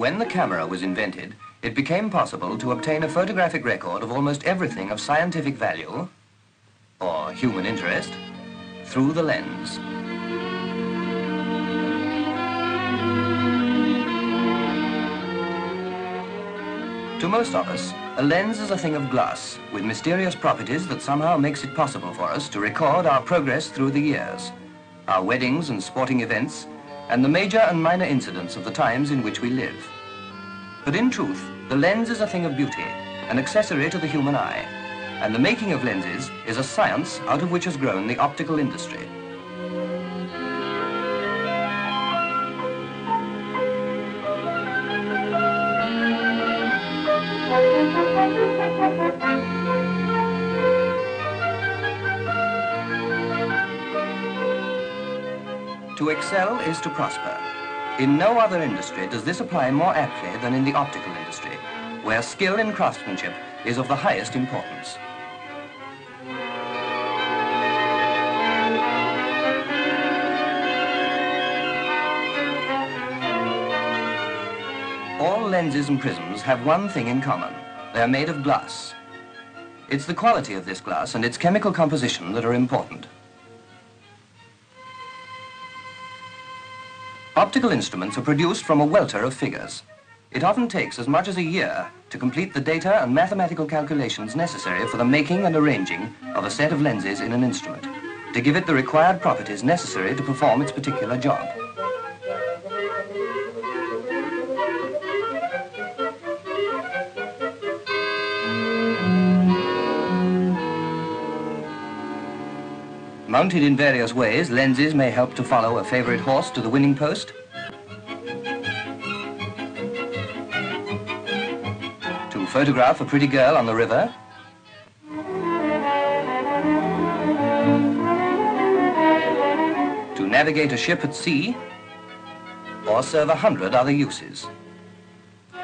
When the camera was invented, it became possible to obtain a photographic record of almost everything of scientific value, or human interest, through the lens. To most of us, a lens is a thing of glass with mysterious properties that somehow makes it possible for us to record our progress through the years, our weddings and sporting events, and the major and minor incidents of the times in which we live. But in truth, the lens is a thing of beauty, an accessory to the human eye, and the making of lenses is a science out of which has grown the optical industry. To excel is to prosper. In no other industry does this apply more aptly than in the optical industry, where skill in craftsmanship is of the highest importance. All lenses and prisms have one thing in common. They're made of glass. It's the quality of this glass and its chemical composition that are important. Optical instruments are produced from a welter of figures. It often takes as much as a year to complete the data and mathematical calculations necessary for the making and arranging of a set of lenses in an instrument, to give it the required properties necessary to perform its particular job. Mounted in various ways, lenses may help to follow a favorite horse to the winning post. To photograph a pretty girl on the river. To navigate a ship at sea. Or serve a hundred other uses. The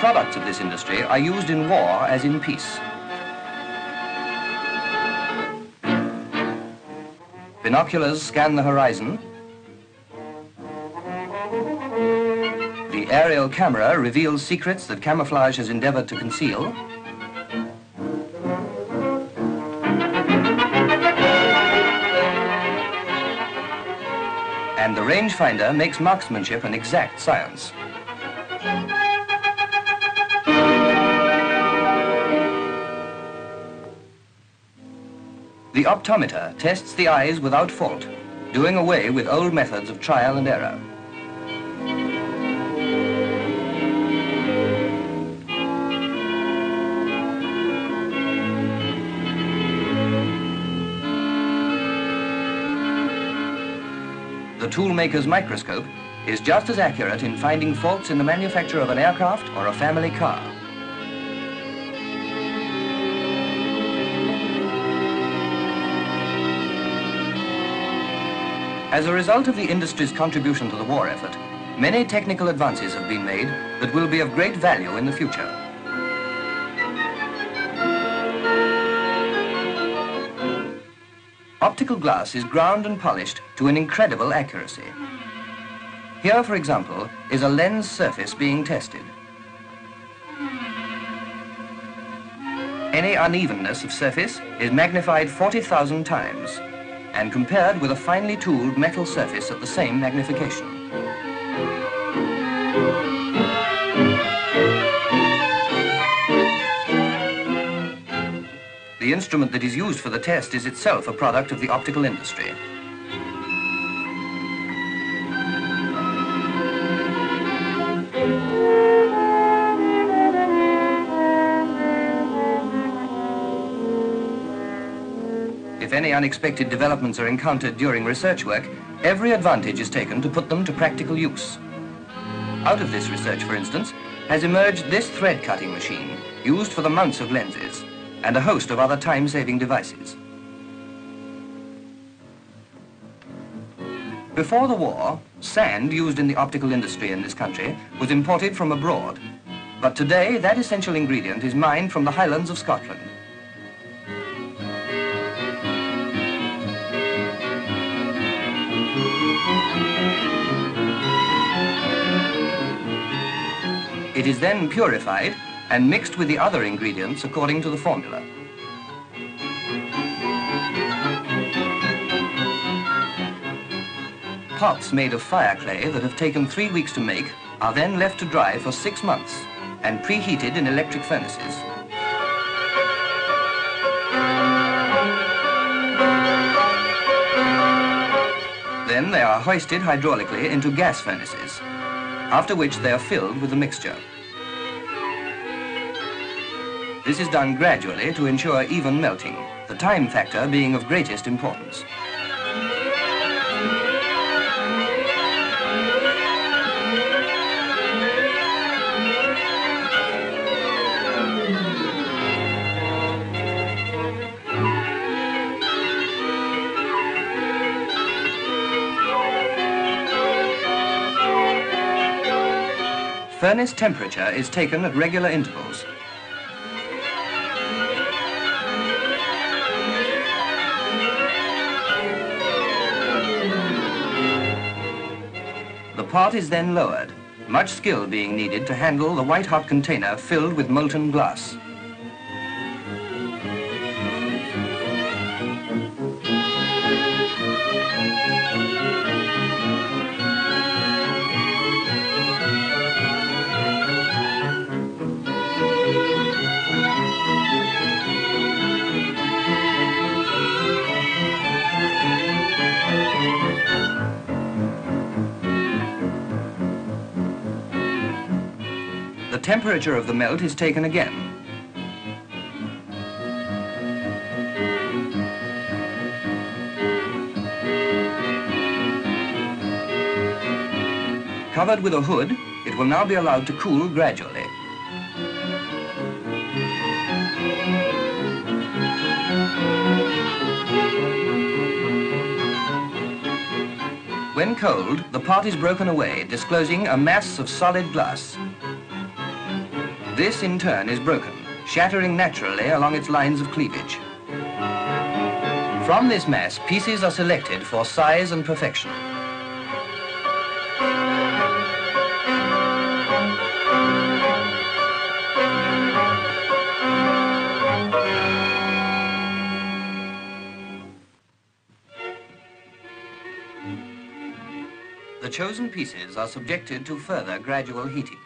products of this industry are used in war as in peace. Binoculars scan the horizon. The aerial camera reveals secrets that camouflage has endeavored to conceal. And the rangefinder makes marksmanship an exact science. The optometer tests the eyes without fault, doing away with old methods of trial and error. The toolmaker's microscope is just as accurate in finding faults in the manufacture of an aircraft or a family car. As a result of the industry's contribution to the war effort, many technical advances have been made that will be of great value in the future. Optical glass is ground and polished to an incredible accuracy. Here, for example, is a lens surface being tested. Any unevenness of surface is magnified 40,000 times and compared with a finely tooled metal surface at the same magnification. The instrument that is used for the test is itself a product of the optical industry. If any unexpected developments are encountered during research work, every advantage is taken to put them to practical use. Out of this research, for instance, has emerged this thread cutting machine, used for the mounts of lenses, and a host of other time-saving devices. Before the war, sand used in the optical industry in this country was imported from abroad. But today, that essential ingredient is mined from the highlands of Scotland. It is then purified and mixed with the other ingredients according to the formula. Pots made of fire clay that have taken three weeks to make are then left to dry for six months and preheated in electric furnaces. They are hoisted hydraulically into gas furnaces, after which they are filled with the mixture. This is done gradually to ensure even melting, the time factor being of greatest importance. Furnace temperature is taken at regular intervals. The pot is then lowered, much skill being needed to handle the white-hot container filled with molten glass. Temperature of the melt is taken again. Covered with a hood, it will now be allowed to cool gradually. When cold, the part is broken away, disclosing a mass of solid glass. This, in turn, is broken, shattering naturally along its lines of cleavage. From this mass, pieces are selected for size and perfection. The chosen pieces are subjected to further gradual heating.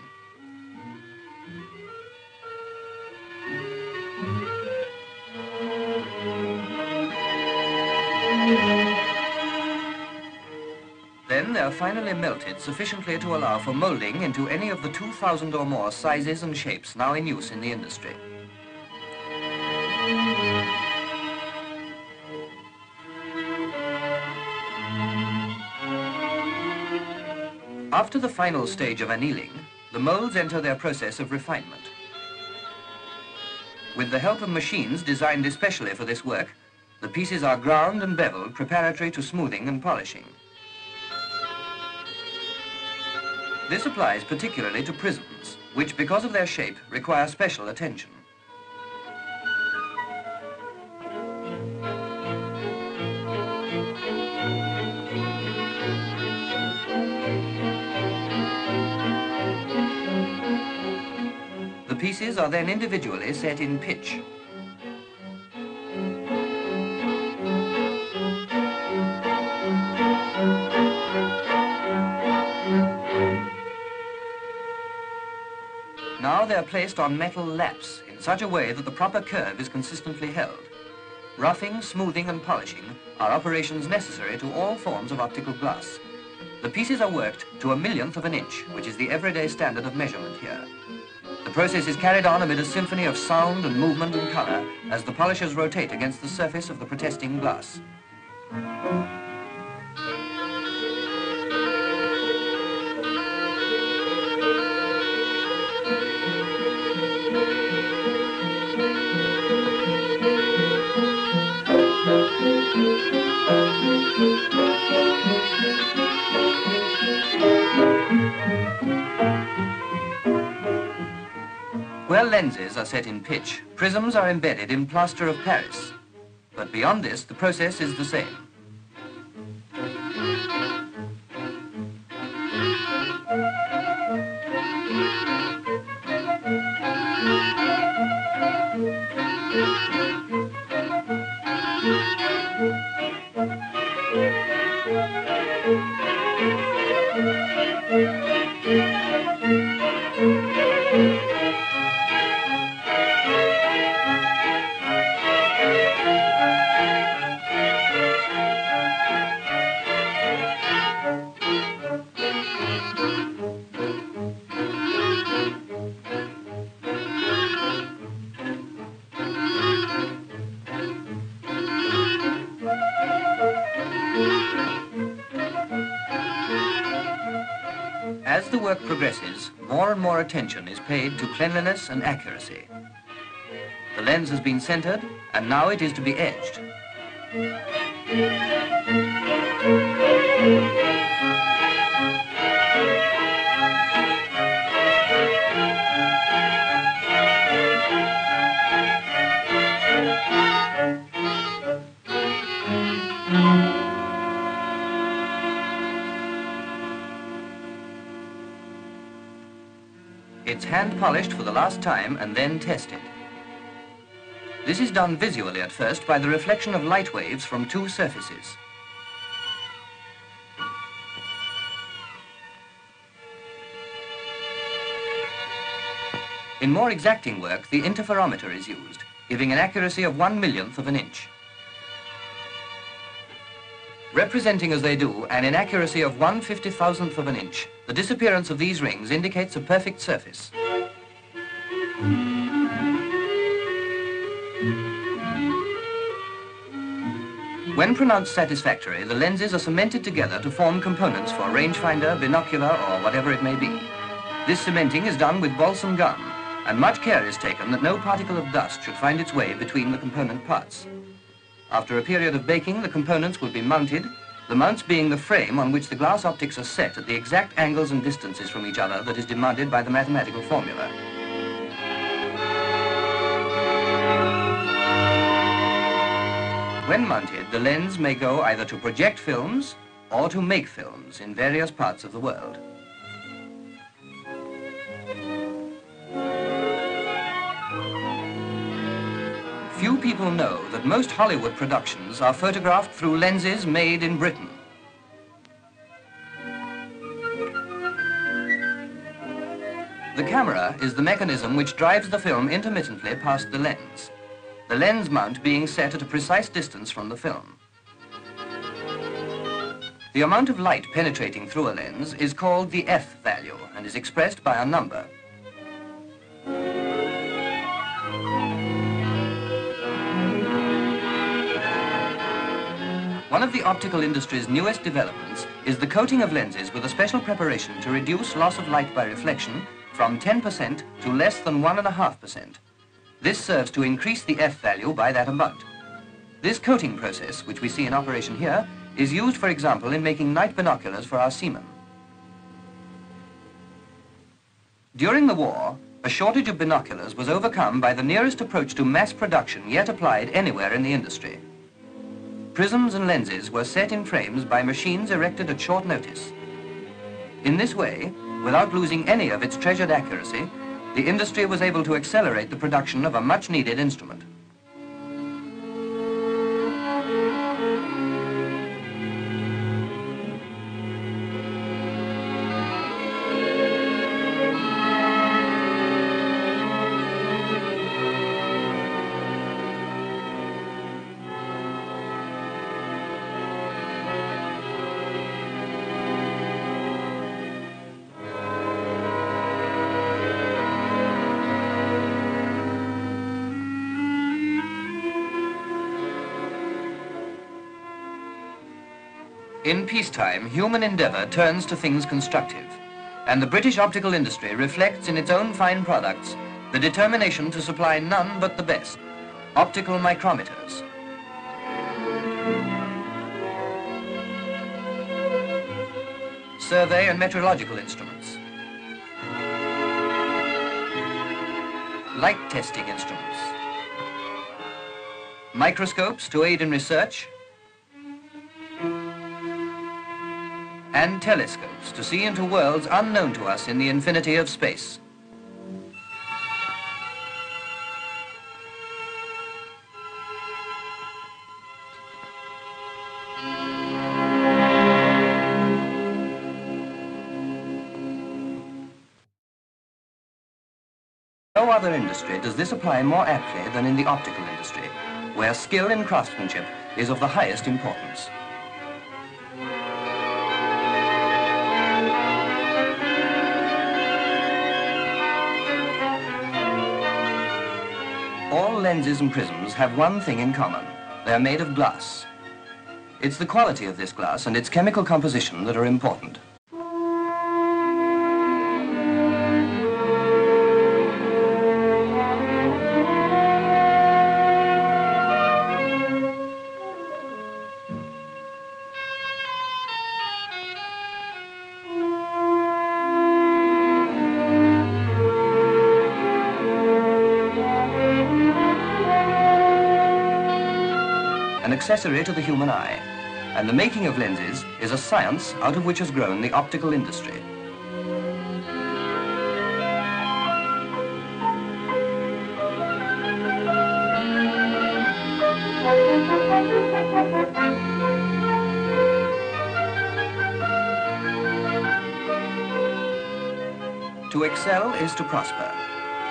Are finally melted sufficiently to allow for molding into any of the 2,000 or more sizes and shapes now in use in the industry. After the final stage of annealing, the molds enter their process of refinement. With the help of machines designed especially for this work, the pieces are ground and beveled preparatory to smoothing and polishing. This applies particularly to prisms, which because of their shape require special attention. The pieces are then individually set in pitch. Now they're placed on metal laps in such a way that the proper curve is consistently held. Roughing, smoothing and polishing are operations necessary to all forms of optical glass. The pieces are worked to a millionth of an inch, which is the everyday standard of measurement here. The process is carried on amid a symphony of sound and movement and color as the polishers rotate against the surface of the protesting glass. Lenses are set in pitch, prisms are embedded in plaster of Paris. But beyond this, the process is the same. progresses, more and more attention is paid to cleanliness and accuracy. The lens has been centered, and now it is to be edged. It's hand polished for the last time and then tested. This is done visually at first by the reflection of light waves from two surfaces. In more exacting work, the interferometer is used, giving an accuracy of one millionth of an inch. Representing as they do an inaccuracy of one fifty-thousandth of an inch, the disappearance of these rings indicates a perfect surface. When pronounced satisfactory, the lenses are cemented together to form components for a rangefinder, binocular, or whatever it may be. This cementing is done with balsam gum, and much care is taken that no particle of dust should find its way between the component parts. After a period of baking, the components will be mounted, the mounts being the frame on which the glass optics are set at the exact angles and distances from each other that is demanded by the mathematical formula. When mounted, the lens may go either to project films or to make films in various parts of the world. People know that most Hollywood productions are photographed through lenses made in Britain. The camera is the mechanism which drives the film intermittently past the lens, the lens mount being set at a precise distance from the film. The amount of light penetrating through a lens is called the F value and is expressed by a number. One of the optical industry's newest developments is the coating of lenses with a special preparation to reduce loss of light by reflection from 10% to less than 1.5%. This serves to increase the F value by that amount. This coating process, which we see in operation here, is used, for example, in making night binoculars for our seamen. During the war, a shortage of binoculars was overcome by the nearest approach to mass production yet applied anywhere in the industry. Prisms and lenses were set in frames by machines erected at short notice. In this way, without losing any of its treasured accuracy, the industry was able to accelerate the production of a much-needed instrument. In peacetime, human endeavour turns to things constructive, and the British optical industry reflects in its own fine products the determination to supply none but the best, optical micrometers. Survey and meteorological instruments. Light testing instruments. Microscopes to aid in research and telescopes to see into worlds unknown to us in the infinity of space. No other industry does this apply more aptly than in the optical industry, where skill in craftsmanship is of the highest importance. Lenses and prisms have one thing in common. They're made of glass. It's the quality of this glass and its chemical composition that are important. Accessory to the human eye, and the making of lenses is a science out of which has grown the optical industry. To excel is to prosper.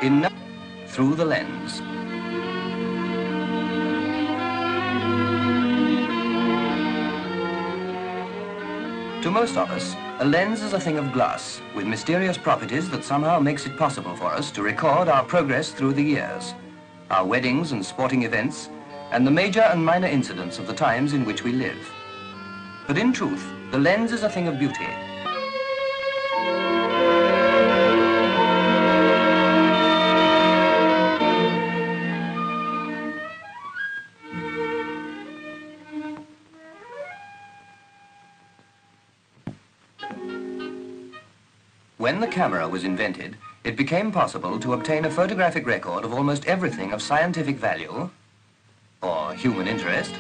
In through the lens. To most of us, a lens is a thing of glass with mysterious properties that somehow makes it possible for us to record our progress through the years, our weddings and sporting events, and the major and minor incidents of the times in which we live. But in truth, the lens is a thing of beauty, When the camera was invented, it became possible to obtain a photographic record of almost everything of scientific value or human interest